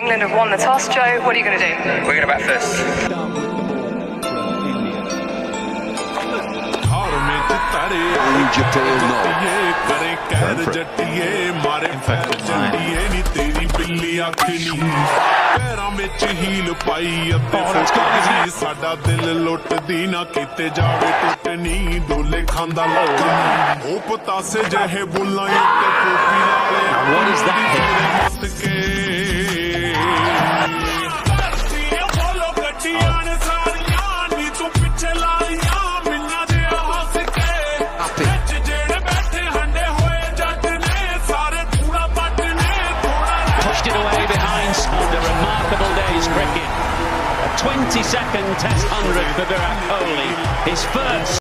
England have won the toss, Joe. What are you going to do? We're going to bat first. ਕਰੇ ਕਹਿਰ ਜੱਟੀਏ ਮਾਰੇ fire ਜੱਟੀਏ ਨੀ ਤੇਰੀ ਬਿੱਲੀ ਅੱਖ ਨੀ ਪੈਰਾਂ ਵਿੱਚ ਹੀਲ ਪਾਈ ਅਤੇ ਫੁੱਟਦੀ ਸਾਡਾ ਦਿਲ ਲੁੱਟਦੀ ਨਾ ਕਿਤੇ ਜਾਵੇ ਟੁੱਟਣੀ ਡੋਲੇ ਖਾਂਦਾ ਲੱਕ ਨੀ ਉਹ ਪਤਾਸੇ ਜਿਹੇ ਬੁੱਲਾਂ ਉੱਤੇ ਟੋਪੀ ਵਾਲੇ What is that Behind under remarkable day's cricket. A 20 second test 100 for Virat Kohli, his first.